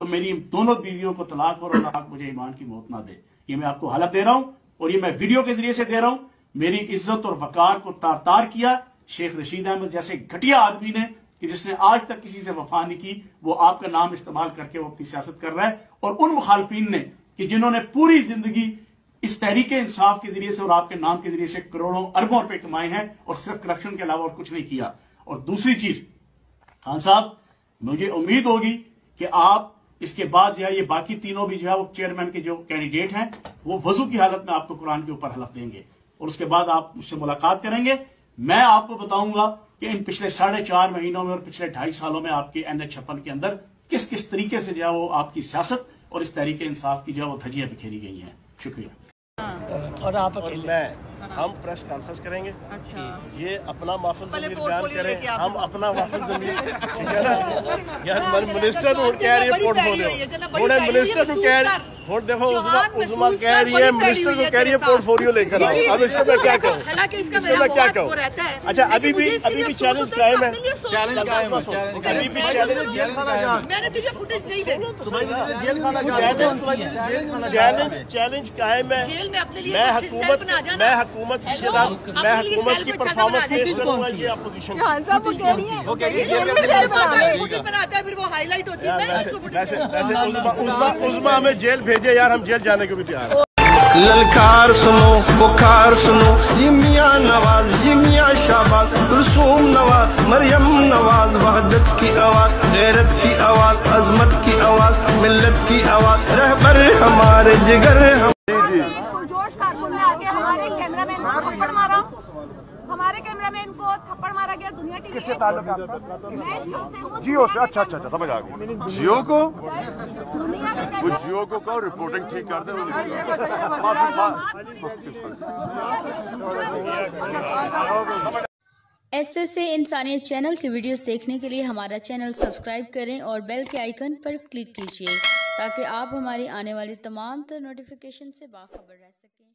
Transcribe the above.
तो मेरी दोनों बीवियों को तलाक और अल्लाह मुझे ईमान की मौत ना दे। ये मैं आपको हालत दे रहा हूँ और ये मैं वीडियो के ज़रिए से दे रहा हूँ। मेरी इज़्ज़त और वकार को तार तार किया। शेख रशीद अहमद जैसे घटिया आदमी ने कि जिसने आज तक किसी से वफा नहीं की, वो आपका नाम इस्तेमाल करके वो अपनी सियासत कर रहा है। और उन मुखालफिन ने कि जिन्होंने पूरी ज़िंदगी इस तहरीक इंसाफ के ज़रिए से और आपके नाम के ज़रिए से करोड़ों अरबों रुपए कमाए हैं और सिर्फ़ करप्शन के अलावा और कुछ नहीं किया। और दूसरी चीज़, खान साहब, मुझे उम्मीद होगी कि आप इसके बाद जो है ये बाकी तीनों भी जो है वो चेयरमैन के जो कैंडिडेट हैं वो वज़ू की हालत में आपको कुरान के ऊपर हलफ देंगे। और उसके बाद आप मुझसे मुलाकात करेंगे। मैं आपको बताऊँगा कि इन पिछले साढ़े चार महीनों में और पिछले ढाई सालों में आपके एन एच छप्पन के अंदर किस किस तरीके से जो है वो आपकी सियासत और इस तरीके इंसाफ की जो है वो धजियाँ बिखेरी गई हैं। शुक्रिया। और आप और मैं हम प्रेस कॉन्फ्रेंस करेंगे। अच्छा। ये अपना माफल जमीर बयान करें। हम अपना माफल जमीर ठीक है ना? यार मिनिस्टर हूँ कैरी पोर्टफोलियो हूँ और देखो उजमा, उजमा कह रही है मिनिस्टर को कह रही है पोर्टफोलियो लेकर आओ। अब इसमें मैं क्या कहूँ? इसमें मैं क्या कहूँ? अच्छा अभी भी अभी भी चैलेंज कायम है। अभी भी चैलेंज चैलेंज कायम है मैं हुकूमत मैं हुकूमत की मैं हुकूमत की परफॉर्मेंस पेश करूँगा ये अपोजिशन में में हाईलाइट होती है मैं हमें जेल भेजे यार हम जेल जाने को भी तैयार ललकार सुनो बुखार सुनो ये मियाँ नवाज़ ये शाबाज कुलसूम नवाज़ मरियम नवाज़ वहदत की आवाज़ गैरत की आवाज़ अजमत की आवाज़ मिल्लत की आवाज़ रहबर हमारे जिगर हम जोश ने आके हमारे कैमरामैन को थप्पड़ मारा। हमारे कैमरामैन को थप्पड़ मारा गया दुनिया टीवी किससे ताल्लुक मैं जियो से हूँ जियो से? अच्छा अच्छा अच्छा समझ आ गई जियो को? वो जियो को कहो रिपोर्टिंग ठीक कर दे एस एस ए इंसानियत चैनल की वीडियोस देखने के लिए हमारा चैनल सब्सक्राइब करें और बेल के आइकन पर क्लिक कीजिए ताकि आप हमारी आने वाली तमाम नोटिफिकेशन से बाखबर रह सकें।